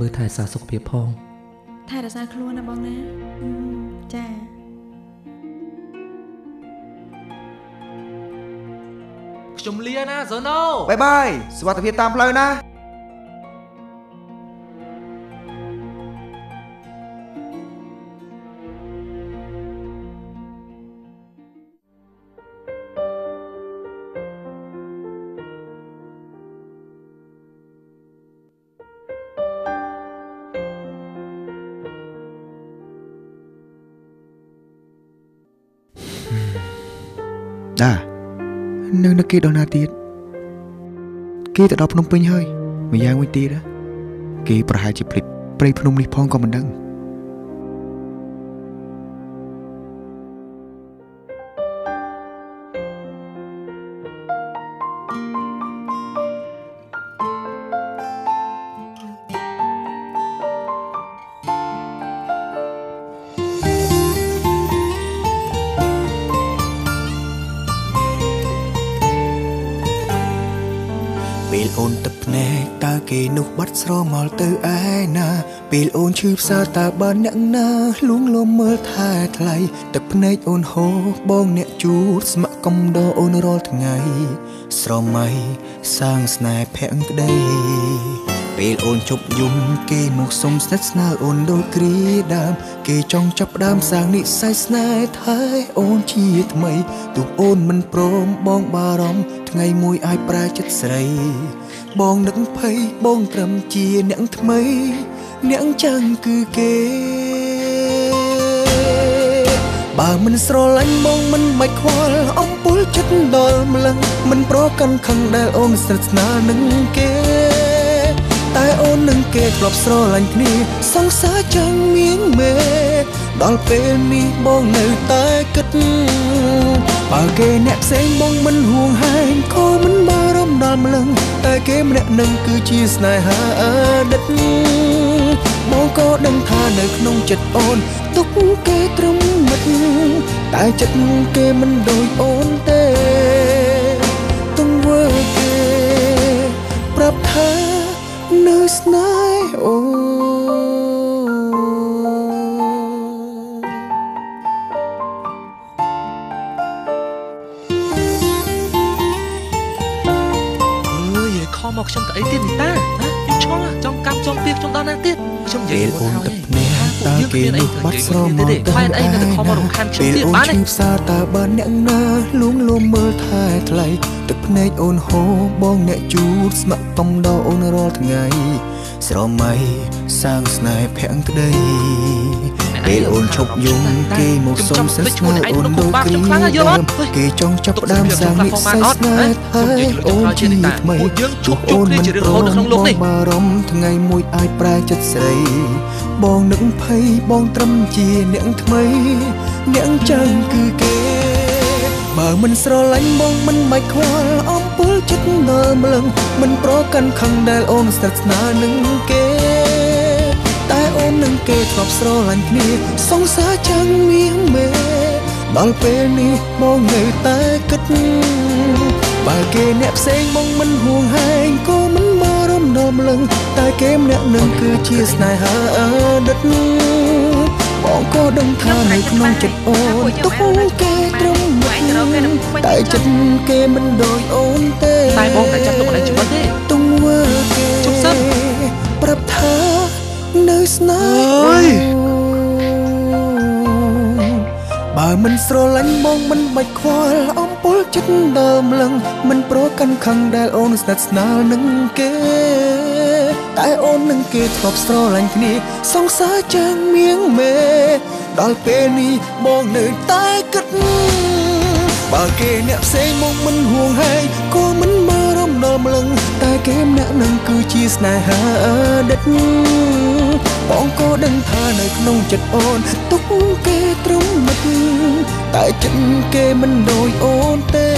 មើលថែរក្សាសុខភាពផងថែរក្សាខ្លួនណាបងណាអឺចាខ្ញុំលាណាសូណូបាយបាយសុវត្ថិភាពតាមផ្លូវណា ដានៅនឹកគេដល់ណាទៀតគេទៅដល់ភ្នំពេញហើយម្យ៉ាងវិញទៀតណាគេប្រហែលជាភ្លេចព្រៃភ្នំនេះផងក៏មិនដឹង អូនទឹកភ្នែកតើគេនោះបាត់ស្រមល់ទៅឯណា ពេលអូនឈឺផ្សើតើបានអ្នកណាលួងលោមមើលថែថ្លៃទឹកភ្នែកអូនហូរបងអ្នកជូតស្ម័គ្រកំដរអូនរាល់ថ្ងៃ ស្រមៃសាងស្នេហ៍ភក្តីពេលអូនជប់យំគេមកសុំស្និទ្ធស្នាលអូនដូចគ្រាដើមគេចង់ចាប់ផ្ដើមសាងនិស្ស័យស្នេហ៍ថែអូនជាថ្មីទោះអូនមិនព្រមបងបារម្ភថ្ងៃមួយអាចប្រែចិត្តស្រី បងនឹកភ័យបងត្រឹមជាអ្នកថ្មី អ្នកចាំងគឺគេ បើមិនស្រឡាញ់បងមិនបាច់ខ្វល់អំពូលចិត្តដល់ម្លឹងមិនប្រកាន់ខឹងដែលអូនស្និទ្ធស្នាលនឹងគេ តែអូននឹងគេធ្លាប់ស្រឡាញ់គ្នាសង្សារចាំងមៀងមេដល់ពេលនេះបងនៅតែគិត បើគេអ្នកផ្សេងបងមិនហួងហែងក៏មិនបារម្ភដល់ម្លឹងតែគេម្នាក់នឹងគឺជាស្នេហាអតីតបងក៏ដឹងថានៅក្នុងចិត្តអូនទុកគេត្រឹមមិត្តតែចិត្តគេមិនដូចអូនទេទ មកខ្ញុំទៅអីទៀតនេះតាហ៎ខ្ញុំឆ្ងល់ចង់កាប់ចង់ពីខ្ញុំដល់ណាទៀតខ្ញុំនិយាពេលយអូនទៅទឹកភ្នែកតើគេនោះបាត់ស្រមល់ទៅខ្លែងអីនៅតែខំមករំខានខ្ញុំពេលទៀតអូនបានឈឺទេផ្សារតើបានអ្នកណាលួងលោមមើលថែថ្លៃទឹកភ្នែកអូនហូរបងអ្នកជូតស្ម័គ្រកំដរអូនរាល់ថ្ងៃស្រមៃសាងស្នេហ៍ភក្តី ពេលអូនឈប់យំគេមកសុំសិទ្ធស្នាអូនដូចគ្រីដើមគេចង់ចាប់ផ្ដើមសាងនិស្ស័យស្នេហ៍ហើយអូនជាថ្មីយើងជួបជុំគ្នាជារឿងរហូតនៅក្នុងលោកនេះបារម្ភថ្ងៃមួយអាចប្រែចិត្តស្រី បងនឹកភ័យបងត្រឹមជាអ្នកថ្មីអ្នកចាំងគឺគេបើមិនស្រឡាញ់បងមិនបាច់ខ្វល់អំពើចិត្តដល់ម្លឹងមិនប្រកាន់ខឹងដែលអូនស្និទ្ធស្នាលនឹងគេតែអូននឹង គេធ្លាប់ស្រឡាញ់គ្នាសង្សារចាំងមៀងមេដល់ពេលនេះបងនៅតែគិតបើគេអ្នកផ្សេងមកមិនហួងហែងក៏មិនមករំដល់ម្លឹងតែគេម្នាក់នឹងគឺជាស្នេហាអតីតបងក៏ដឹងថានៅក្នុងចិត្តអូនទុកគេត្រឹមមិត្តតែចិត្តគេមិនដូចអូនទេតែបងតែចាប់ទុកអីជីវិតទេទង្វើគេជប់សិនប្រាប់ថានៅស្នេហ៍ មិនស្រឡាញ់បងមិនបាច់ខ្វល់អំពូលចិត្តដល់ម្លឹងមិនប្រកាន់ខឹងដែលអូនស្និទ្ធស្នាលនឹងគេតែអូននឹងគេធ្លាប់ស្រឡាញ់គ្នាសង្សារចាំងមៀងមេដល់ពេលនេះបងនៅតែគិតបើគេអ្នកផ្សេងមកមិនហួងហែងក៏មិនមករំដល់ម្លឹងតែគេម្នាក់នឹងគឺជាស្នេហាអតីតបងក៏ ដឹងថានៅក្នុងចិត្តអូនទុកគេត្រឹមមិត្តតែចិត្តគេមិនដូចអូនទេ